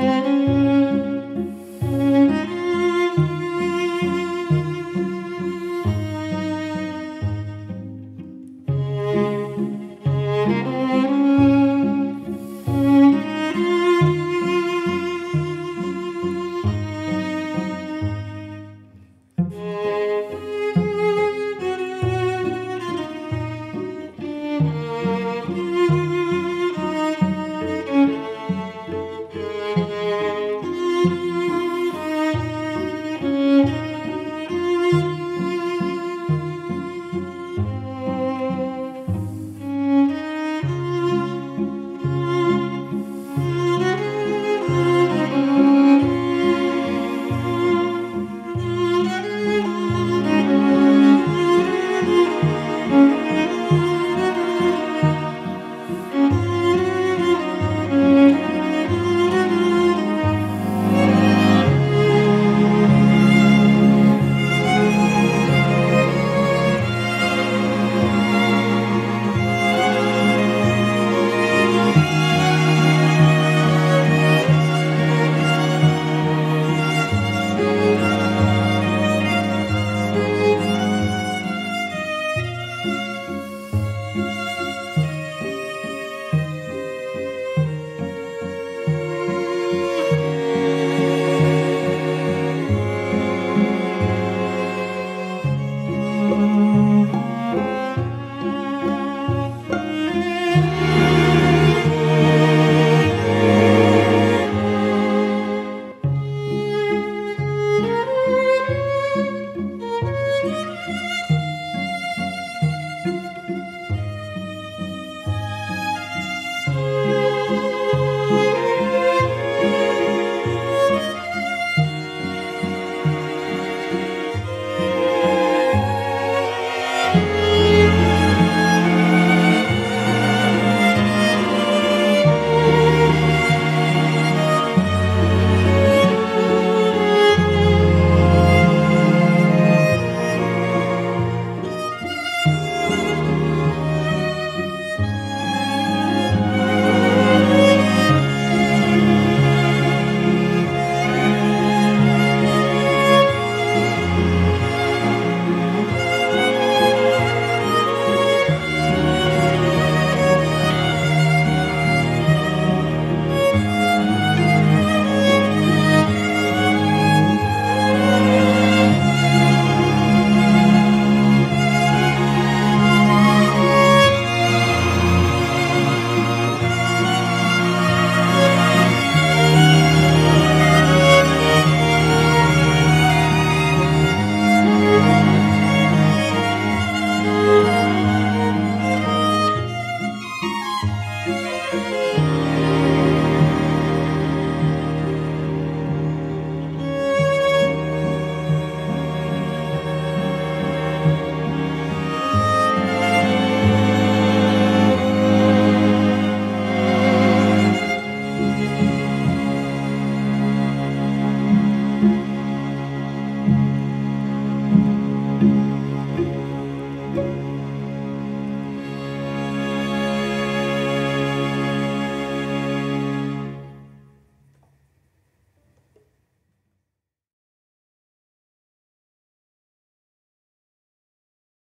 Música